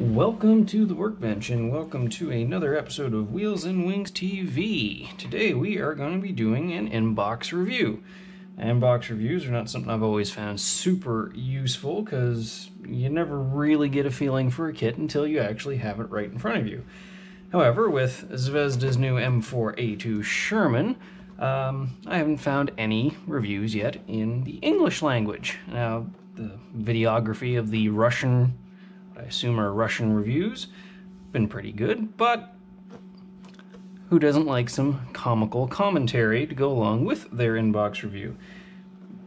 Welcome to the workbench and welcome to another episode of Wheels and Wings TV. Today we are going to be doing an inbox review. Inbox reviews are not something I've always found super useful because you never really get a feeling for a kit until you actually have it right in front of you. However, with Zvezda's new M4A2 Sherman, um, I haven't found any reviews yet in the English language. Now, the videography of the Russian I assume are Russian reviews. Been pretty good, but who doesn't like some comical commentary to go along with their inbox review?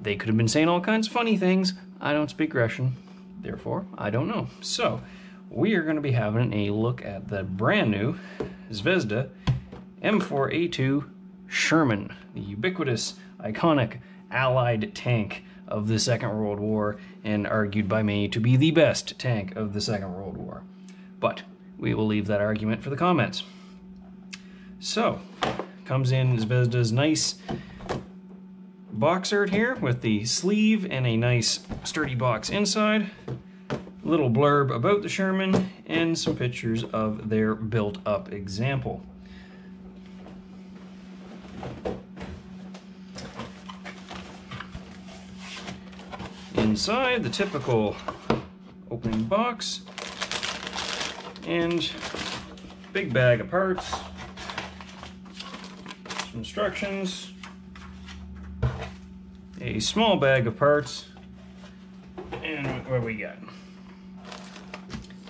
They could have been saying all kinds of funny things. I don't speak Russian, therefore, I don't know. So, we are going to be having a look at the brand new Zvezda M4A2 Sherman, the ubiquitous, iconic Allied tank of the Second World War and argued by me to be the best tank of the Second World War. But we will leave that argument for the comments. So, comes in Zvezda's nice box art here with the sleeve and a nice sturdy box inside. Little blurb about the Sherman and some pictures of their built up example. Inside the typical opening box and big bag of parts, some instructions, a small bag of parts, and what we got?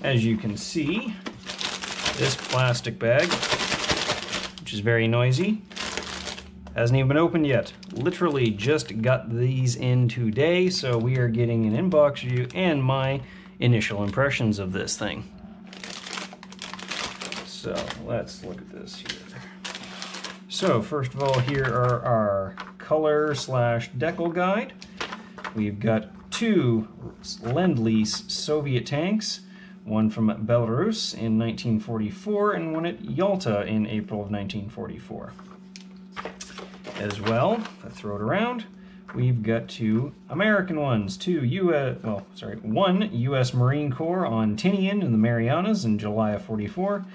As you can see, this plastic bag, which is very noisy, Hasn't even been opened yet. Literally just got these in today, so we are getting an inbox review and my initial impressions of this thing. So let's look at this here. So first of all, here are our color slash decal guide. We've got two Lend-Lease Soviet tanks, one from Belarus in 1944 and one at Yalta in April of 1944 as well. If I throw it around, we've got two American ones, two U.S. well, sorry, one U.S. Marine Corps on Tinian in the Marianas in July of 44,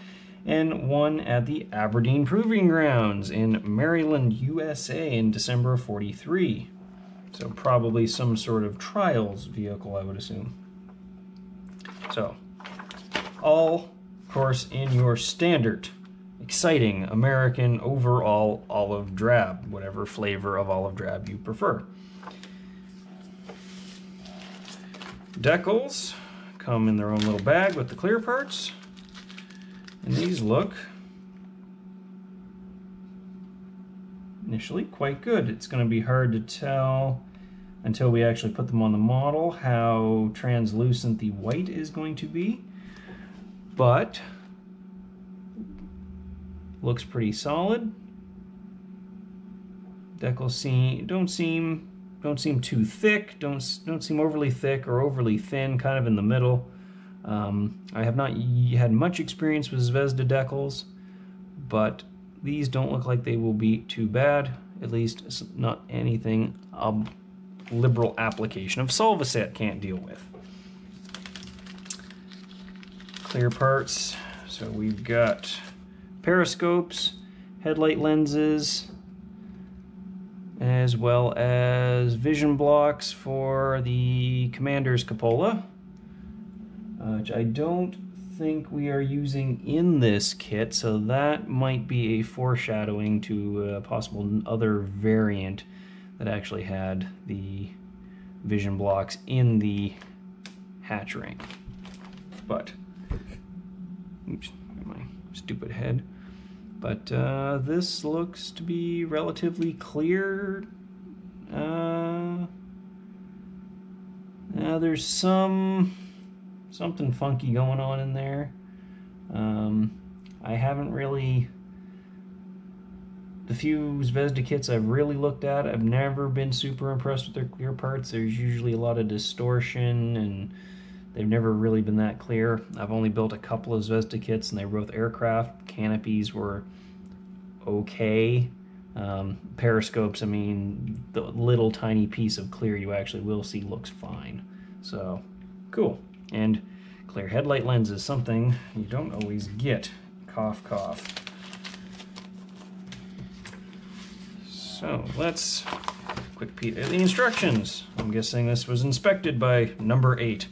and one at the Aberdeen Proving Grounds in Maryland, USA in December of 43. So probably some sort of trials vehicle, I would assume. So, all, of course, in your standard exciting American overall olive drab, whatever flavor of olive drab you prefer. Decals come in their own little bag with the clear parts. And these look initially quite good. It's going to be hard to tell until we actually put them on the model how translucent the white is going to be. But looks pretty solid. Decals seem don't seem don't seem too thick, don't don't seem overly thick or overly thin, kind of in the middle. Um, I have not had much experience with Zvezda decals, but these don't look like they will be too bad. At least not anything a liberal application of Solvaset can't deal with. Clear parts. So we've got periscopes, headlight lenses, as well as vision blocks for the commander's cupola, uh, which I don't think we are using in this kit, so that might be a foreshadowing to a possible other variant that actually had the vision blocks in the hatch ring. But, oops, my stupid head. But uh, this looks to be relatively clear. Uh, now there's some something funky going on in there. Um, I haven't really the few Zvezda kits I've really looked at, I've never been super impressed with their clear parts. There's usually a lot of distortion and They've never really been that clear. I've only built a couple of Zvezda kits and they were both aircraft. Canopies were okay. Um, periscopes, I mean, the little tiny piece of clear you actually will see looks fine. So Cool. And clear headlight lens is something you don't always get. Cough, cough. So let's quick peek at the instructions. I'm guessing this was inspected by number eight.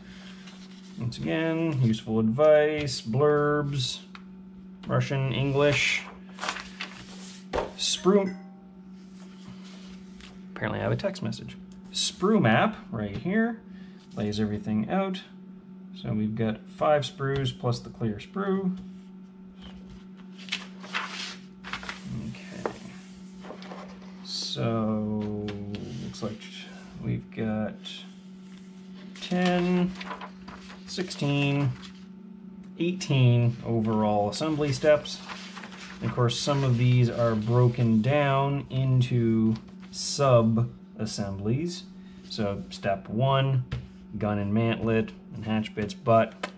Once again, useful advice, blurbs, Russian, English, sprue. Apparently I have a text message. Sprue map right here lays everything out. So we've got five sprues plus the clear sprue. Okay. So looks like we've got 10, 16, 18 overall assembly steps. And of course, some of these are broken down into sub assemblies. So step one, gun and mantlet and hatch bits, but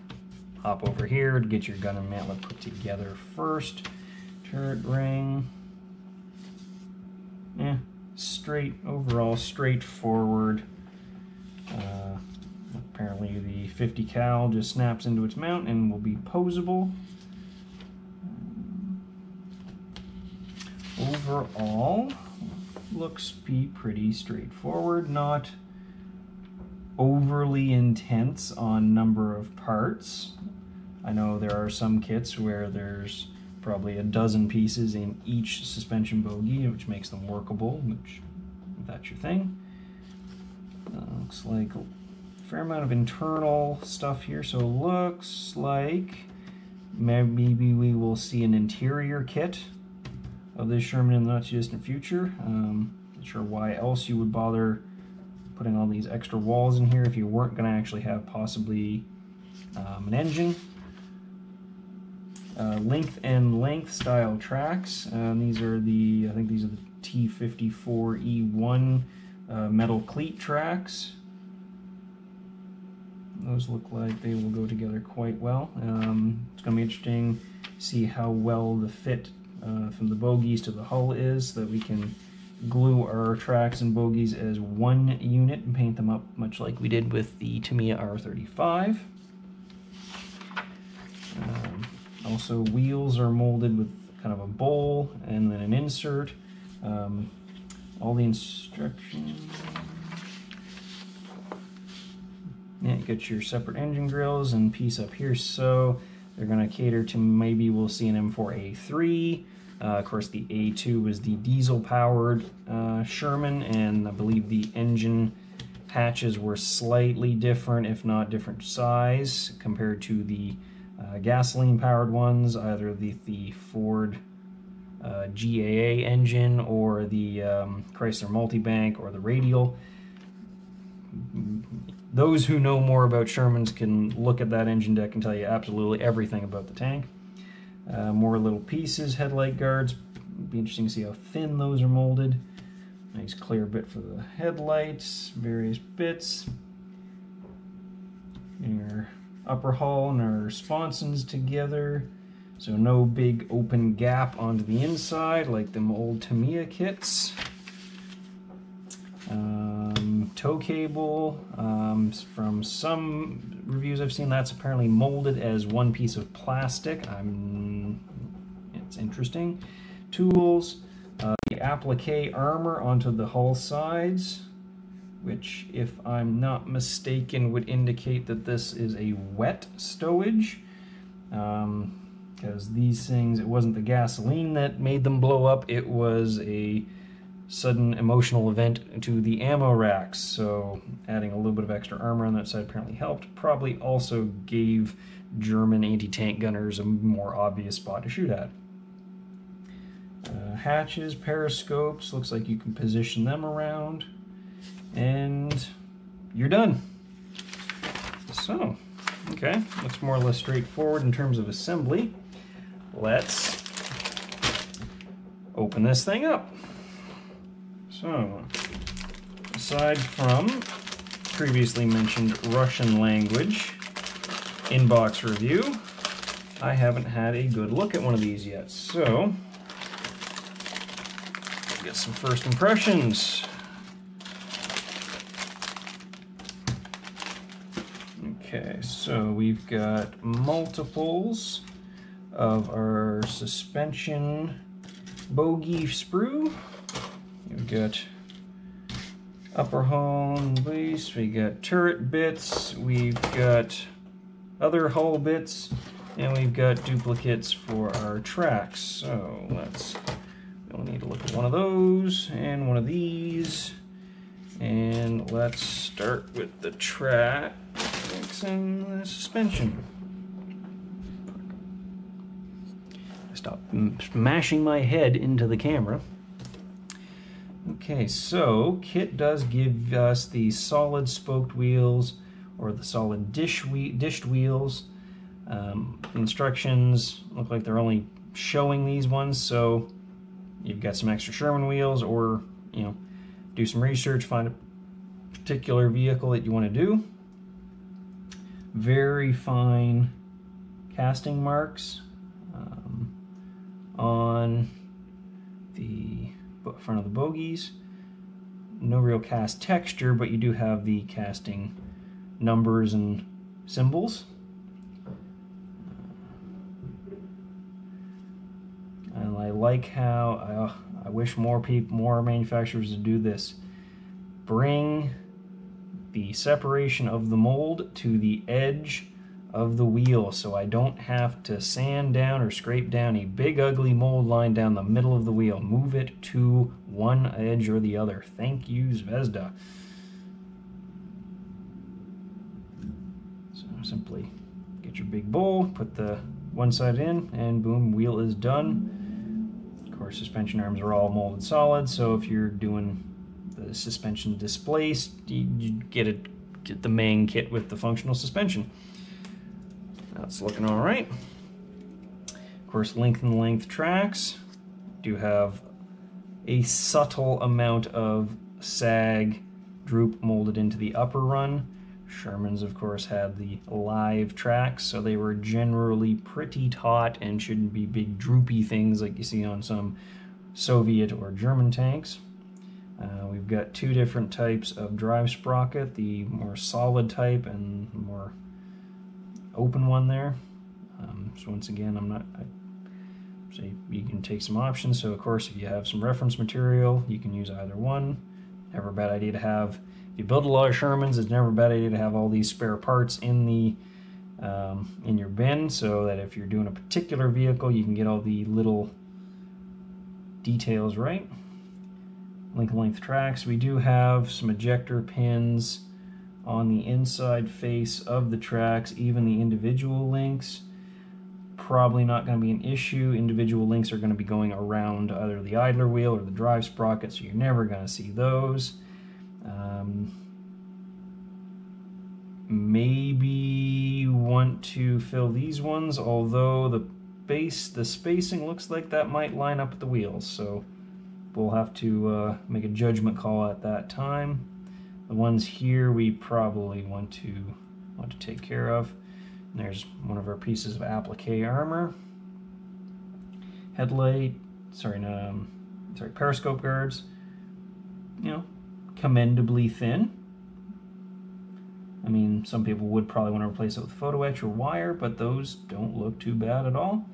hop over here to get your gun and mantlet put together first. Turret ring. Yeah, straight, overall straightforward. Apparently the 50 cal just snaps into its mount and will be posable. Overall, looks be pretty straightforward, not overly intense on number of parts. I know there are some kits where there's probably a dozen pieces in each suspension bogie, which makes them workable, which if that's your thing. Uh, looks like fair amount of internal stuff here, so it looks like maybe we will see an interior kit of this Sherman in the not too distant future. Um, not sure why else you would bother putting all these extra walls in here if you weren't going to actually have possibly um, an engine. Uh, link and length style tracks. Um, these are the, I think these are the T54E1 uh, metal cleat tracks. Those look like they will go together quite well. Um, it's going to be interesting to see how well the fit uh, from the bogies to the hull is so that we can glue our tracks and bogies as one unit and paint them up much like we did with the Tamiya R35. Um, also wheels are molded with kind of a bowl and then an insert. Um, all the instructions. Yeah, get your separate engine grills and piece up here. So they're going to cater to maybe we'll see an M4A3. Uh, of course, the A2 was the diesel-powered uh, Sherman, and I believe the engine hatches were slightly different, if not different size, compared to the uh, gasoline-powered ones, either the, the Ford uh, GAA engine or the um, Chrysler Multibank or the Radial. Those who know more about Shermans can look at that engine deck and tell you absolutely everything about the tank. Uh, more little pieces, headlight guards. Be interesting to see how thin those are molded. Nice clear bit for the headlights, various bits. Your upper hull and our sponsons together. So no big open gap onto the inside like them old Tamiya kits. Um, tow cable, um, from some reviews I've seen, that's apparently molded as one piece of plastic. I'm, it's interesting. Tools, uh, the applique armor onto the hull sides, which if I'm not mistaken would indicate that this is a wet stowage. Um, because these things, it wasn't the gasoline that made them blow up, it was a sudden emotional event to the ammo racks. So adding a little bit of extra armor on that side apparently helped. Probably also gave German anti-tank gunners a more obvious spot to shoot at. Uh, hatches, periscopes, looks like you can position them around. And you're done. So, okay, looks more or less straightforward in terms of assembly. Let's open this thing up. So, aside from previously mentioned Russian language inbox review, I haven't had a good look at one of these yet. So, get some first impressions. Okay, so we've got multiples of our suspension bogie sprue. We've got upper hone base, we got turret bits, we've got other hull bits, and we've got duplicates for our tracks. So let's, we'll need to look at one of those and one of these. And let's start with the track and the suspension. I stop smashing my head into the camera. Okay, so kit does give us the solid spoked wheels or the solid dish we dished wheels. Um, the instructions look like they're only showing these ones, so you've got some extra Sherman wheels or, you know, do some research, find a particular vehicle that you want to do. Very fine casting marks um, on the front of the bogies. No real cast texture, but you do have the casting numbers and symbols. And I like how I, I wish more people, more manufacturers would do this. Bring the separation of the mold to the edge of the wheel so I don't have to sand down or scrape down a big ugly mold line down the middle of the wheel. Move it to one edge or the other. Thank you, Zvezda. So simply get your big bowl, put the one side in, and boom, wheel is done. Of course, suspension arms are all molded solid, so if you're doing the suspension displaced, you, get it get the main kit with the functional suspension. That's looking all right. Of course, link and length tracks do have a subtle amount of sag droop molded into the upper run. Sherman's, of course, had the live tracks, so they were generally pretty taut and shouldn't be big droopy things like you see on some Soviet or German tanks. Uh, we've got two different types of drive sprocket, the more solid type and more open one there. Um, so once again, I'm not, I say you can take some options. So of course, if you have some reference material, you can use either one. Never a bad idea to have, if you build a lot of Shermans, it's never a bad idea to have all these spare parts in the um, in your bin so that if you're doing a particular vehicle, you can get all the little details right. Link length tracks. We do have some ejector pins on the inside face of the tracks, even the individual links. Probably not going to be an issue. Individual links are going to be going around either the idler wheel or the drive sprocket, so you're never going to see those. Um, maybe want to fill these ones, although the base, the spacing looks like that might line up with the wheels, so we'll have to uh, make a judgment call at that time. The ones here we probably want to want to take care of. And there's one of our pieces of applique armor. Headlight, sorry, no, um, sorry, periscope guards. You know, commendably thin. I mean, some people would probably want to replace it with photo etch or wire, but those don't look too bad at all.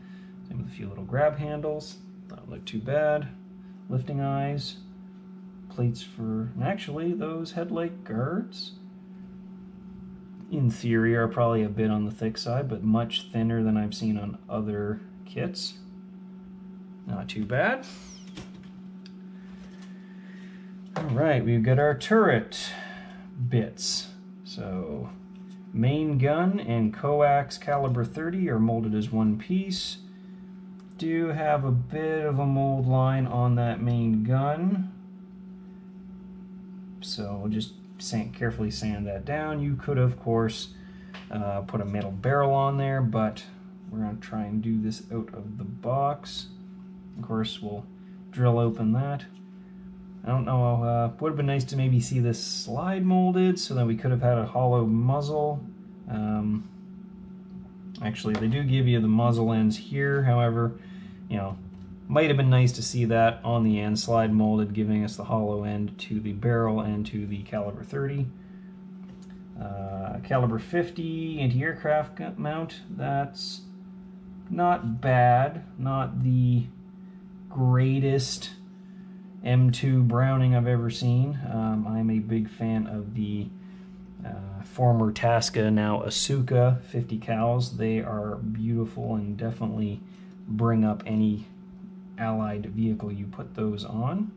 Same with a few little grab handles. Don't look too bad. Lifting eyes plates for, and actually those headlight guards in theory are probably a bit on the thick side, but much thinner than I've seen on other kits. Not too bad. All right, we've got our turret bits. So main gun and coax caliber 30 are molded as one piece. Do have a bit of a mold line on that main gun. So we'll just sand, carefully sand that down. You could, of course, uh, put a metal barrel on there, but we're going to try and do this out of the box. Of course, we'll drill open that. I don't know, uh, would have been nice to maybe see this slide molded so that we could have had a hollow muzzle. Um, actually, they do give you the muzzle ends here, however, you know, might have been nice to see that on the end, slide molded, giving us the hollow end to the barrel and to the caliber 30. Uh, caliber 50 anti-aircraft mount. That's not bad. Not the greatest M2 Browning I've ever seen. Um, I'm a big fan of the uh, former Tasca, now Asuka 50 cals. They are beautiful and definitely bring up any allied vehicle you put those on.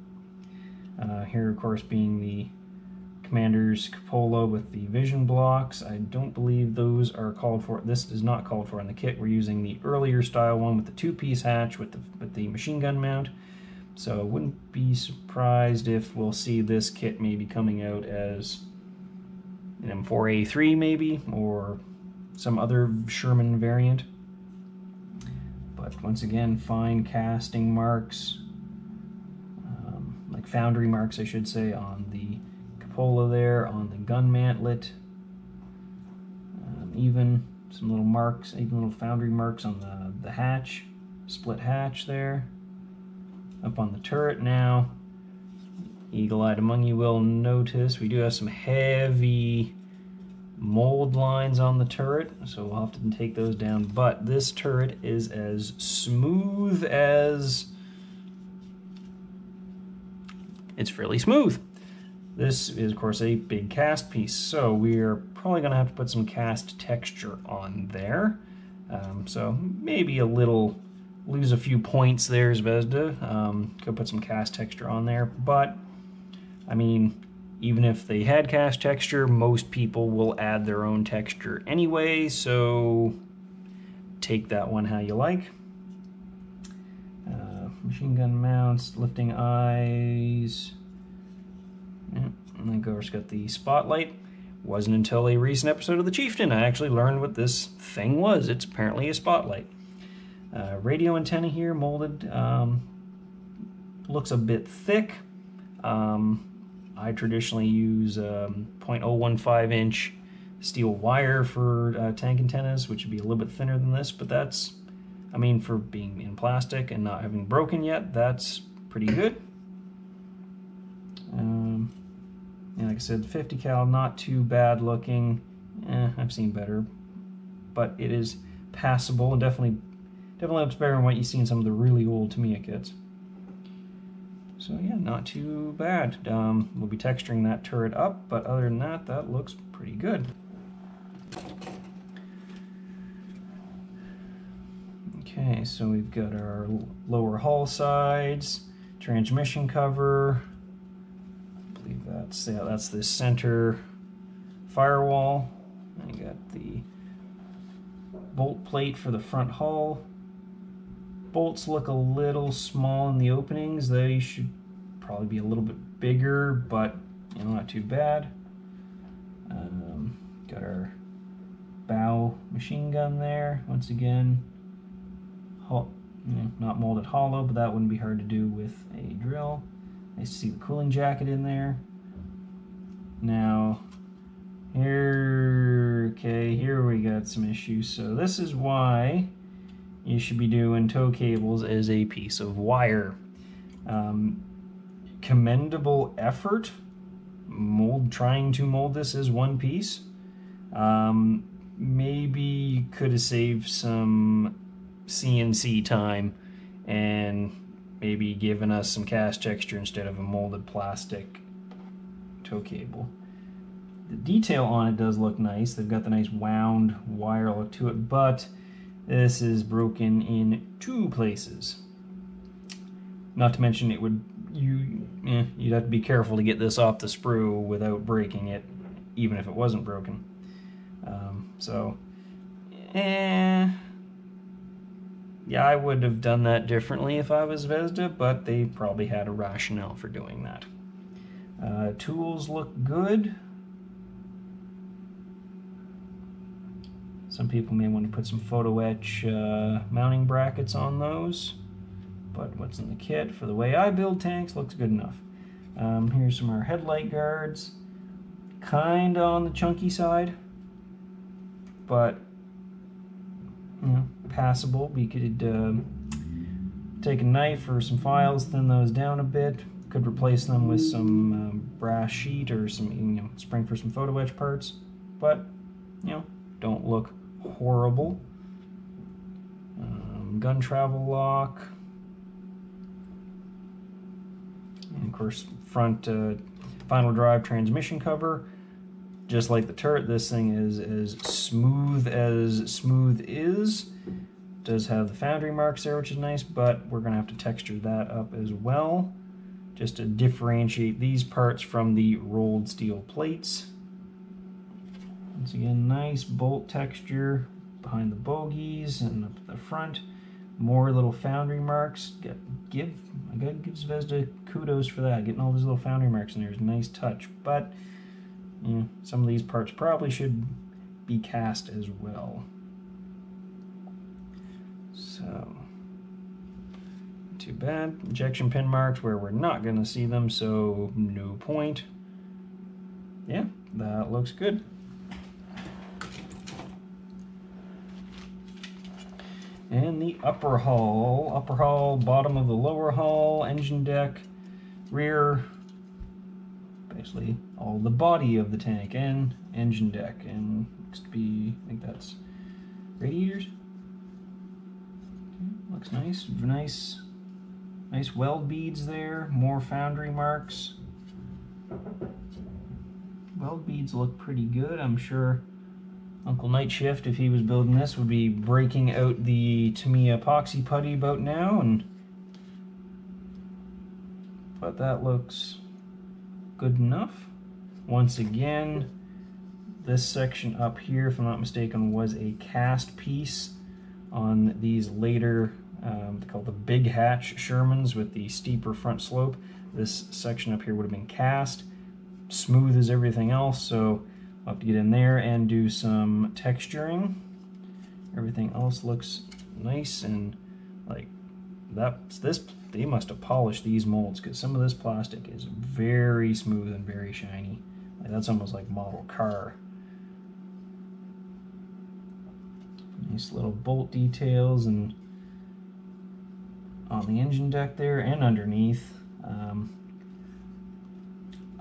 Uh, here, of course, being the Commander's Cupola with the vision blocks. I don't believe those are called for. This is not called for in the kit. We're using the earlier style one with the two-piece hatch with the, with the machine gun mount. So I wouldn't be surprised if we'll see this kit maybe coming out as an M4A3 maybe, or some other Sherman variant. But once again, fine casting marks, um, like foundry marks I should say, on the cupola there, on the gun mantlet. Um, even some little marks, even little foundry marks on the, the hatch, split hatch there up on the turret now. Eagle-eyed among you will notice we do have some heavy mold lines on the turret, so we'll have to take those down. But this turret is as smooth as... It's fairly smooth. This is, of course, a big cast piece, so we're probably going to have to put some cast texture on there. Um, so maybe a little lose a few points there, Zvezda. Um, could put some cast texture on there, but I mean, even if they had cast texture, most people will add their own texture anyway, so take that one how you like. Uh, machine gun mounts, lifting eyes. Yeah, and then course got the spotlight. Wasn't until a recent episode of The Chieftain I actually learned what this thing was. It's apparently a spotlight. Uh, radio antenna here, molded, um, looks a bit thick. Um, I traditionally use um, 0.015 inch steel wire for uh, tank antennas, which would be a little bit thinner than this, but that's, I mean, for being in plastic and not having broken yet, that's pretty good. Um, and like I said, 50 cal, not too bad looking. Eh, I've seen better, but it is passable and definitely Definitely looks better than what you see in some of the really old Tamiya kits. So yeah, not too bad. Um, we'll be texturing that turret up, but other than that, that looks pretty good. Okay, so we've got our lower hull sides, transmission cover. I believe that's yeah, that's the center firewall. I got the bolt plate for the front hull bolts look a little small in the openings. They should probably be a little bit bigger, but you know, not too bad. Um, got our bow machine gun there. Once again, not molded hollow, but that wouldn't be hard to do with a drill. Nice to see the cooling jacket in there. Now, here, okay, here we got some issues. So this is why you should be doing tow cables as a piece of wire. Um, commendable effort. Mold trying to mold this as one piece. Um, maybe could have saved some CNC time and maybe given us some cast texture instead of a molded plastic tow cable. The detail on it does look nice. They've got the nice wound wire look to it, but this is broken in two places. Not to mention it would you eh, you'd have to be careful to get this off the sprue without breaking it, even if it wasn't broken. Um, so, eh, yeah, I would have done that differently if I was Zvezda, but they probably had a rationale for doing that. Uh, tools look good. Some people may want to put some photo etch uh, mounting brackets on those, but what's in the kit for the way I build tanks looks good enough. Um, here's some of our headlight guards, kind of on the chunky side, but you know, passable. We could uh, take a knife or some files, thin those down a bit. Could replace them with some um, brass sheet or some you know, spring for some photo etch parts. but you know, don't look horrible. Um, gun travel lock. And of course, front uh, final drive transmission cover. Just like the turret, this thing is as smooth as smooth is. Does have the foundry marks there, which is nice, but we're gonna have to texture that up as well, just to differentiate these parts from the rolled steel plates. Once again, nice bolt texture behind the bogies and up the front. More little foundry marks. Give I gotta give Zvezda kudos for that. Getting all those little foundry marks in there is a nice touch. But you know, some of these parts probably should be cast as well. So too bad. Injection pin marks where we're not gonna see them, so no point. Yeah, that looks good. And the upper hull. Upper hull, bottom of the lower hull, engine deck, rear, basically all the body of the tank and engine deck. And looks to be, I think that's radiators. Okay, looks nice, nice, nice weld beads there, more foundry marks. Weld beads look pretty good, I'm sure Uncle Night Shift, if he was building this, would be breaking out the Tamiya epoxy putty about now, and but that looks good enough. Once again, this section up here, if I'm not mistaken, was a cast piece on these later, um, called the big hatch Shermans with the steeper front slope. This section up here would have been cast, smooth as everything else, so Have to get in there and do some texturing. Everything else looks nice and like that's this they must have polished these molds because some of this plastic is very smooth and very shiny. Like that's almost like model car. Nice little bolt details and on the engine deck there and underneath. Um,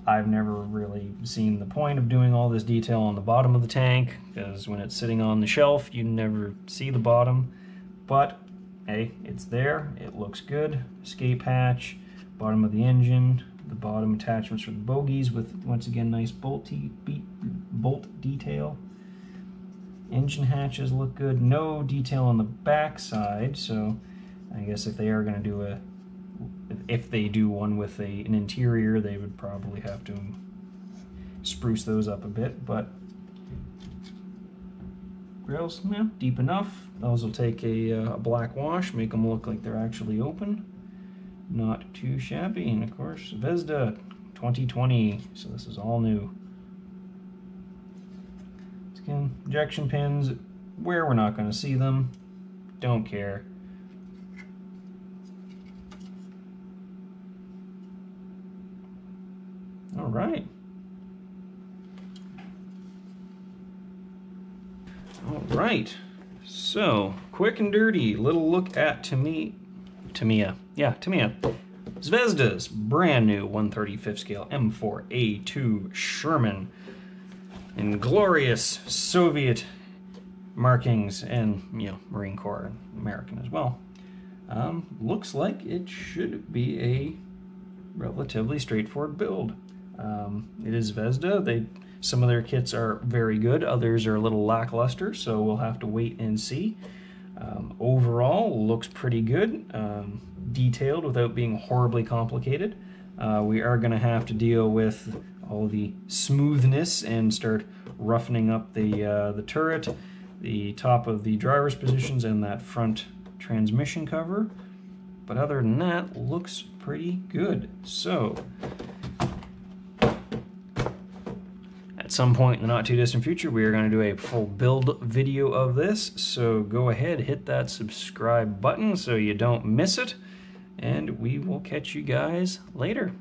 I've never really seen the point of doing all this detail on the bottom of the tank because when it's sitting on the shelf you never see the bottom. But hey it's there. It looks good. Escape hatch bottom of the engine the bottom attachments for the bogies with once again nice bolt, bolt detail. Engine hatches look good. No detail on the back side so I guess if they are going to do a if they do one with a, an interior, they would probably have to spruce those up a bit, but grills, yeah, deep enough. Those will take a, uh, a black wash, make them look like they're actually open. Not too shabby, and of course, Zvezda 2020, so this is all new. Again, injection pins, where we're not going to see them, don't care. All right. All right. So, quick and dirty, little look at Tamiya. Tamiya. Yeah, Tamiya. Zvezda's brand new 135th scale M4A2 Sherman in glorious Soviet markings and, you know, Marine Corps American as well. Um, looks like it should be a relatively straightforward build. Um, it is Zvezda. They some of their kits are very good, others are a little lackluster, so we'll have to wait and see. Um, overall, looks pretty good, um, detailed without being horribly complicated. Uh, we are going to have to deal with all the smoothness and start roughening up the uh, the turret, the top of the driver's positions, and that front transmission cover. But other than that, looks pretty good. So At some point in the not too distant future, we are going to do a full build video of this, so go ahead, hit that subscribe button so you don't miss it, and we will catch you guys later.